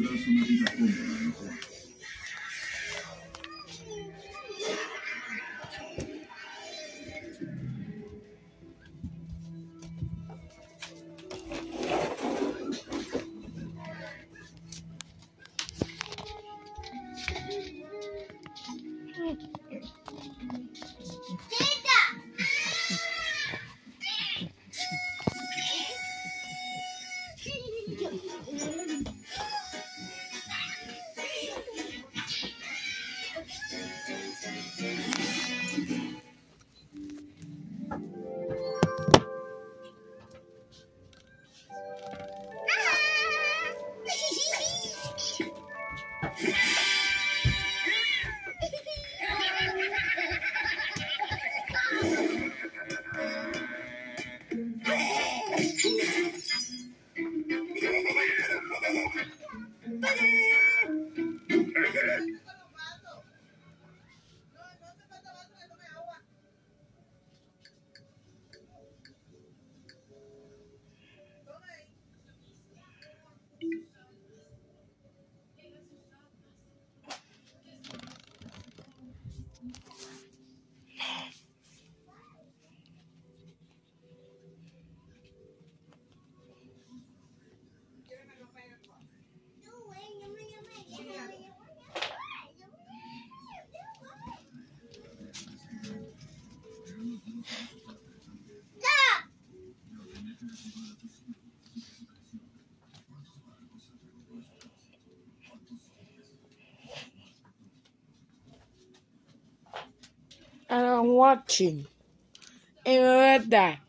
tendrás Ah! Bye. And I'm watching. And that.